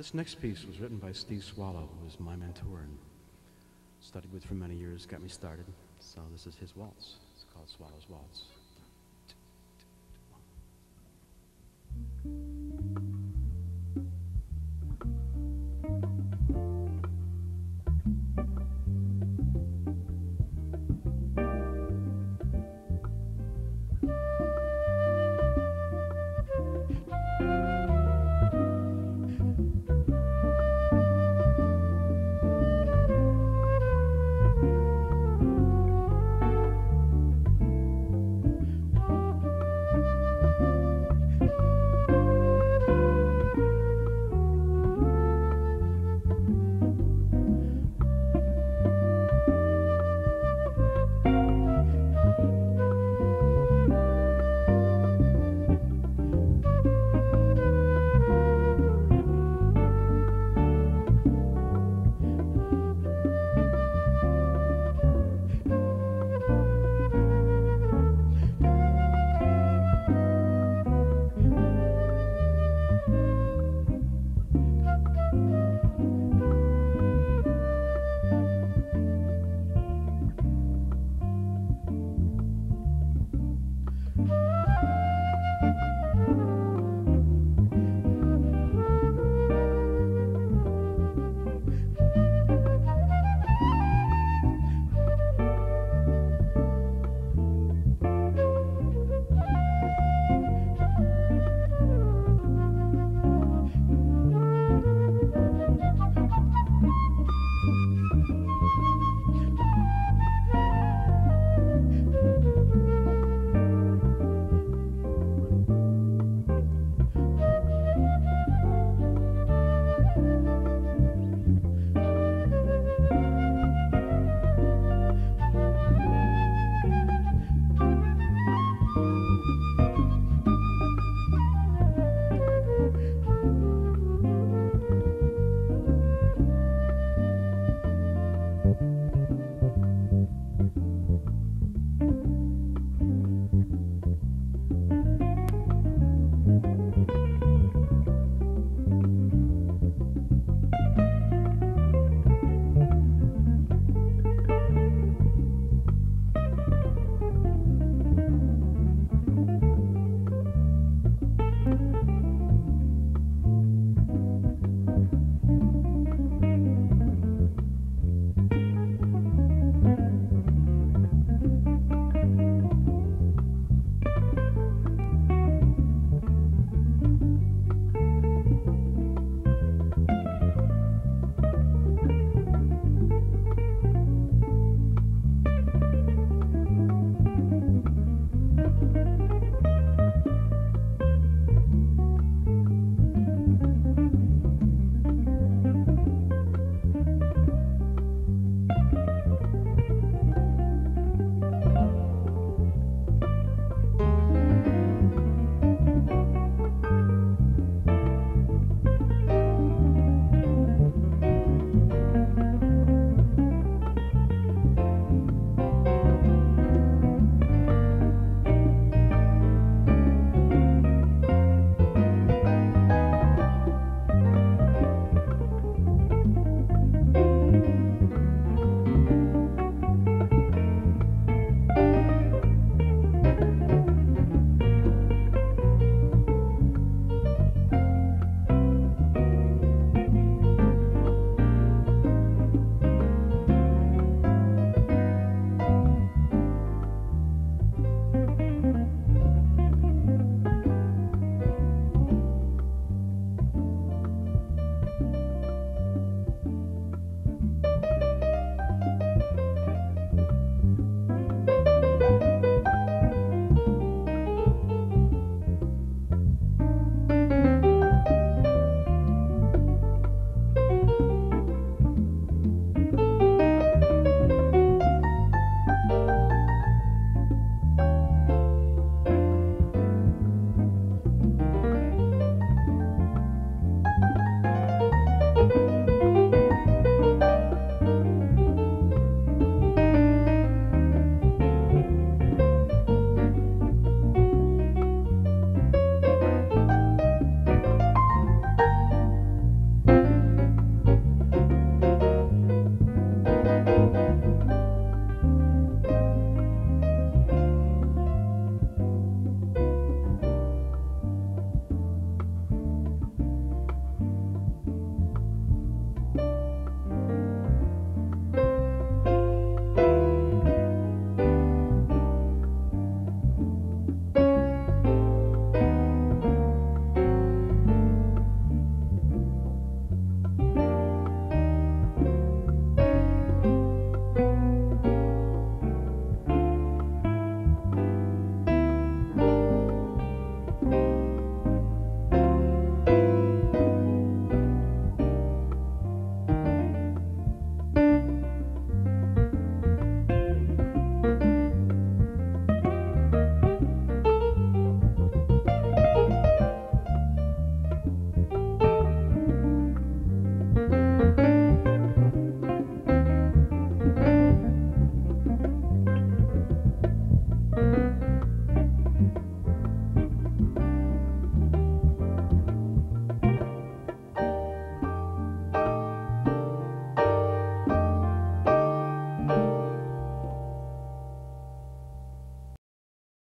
This next piece was written by Steve Swallow, who was my mentor and studied with for many years, got me started. So this is his waltz. It's called Swallow's Waltz.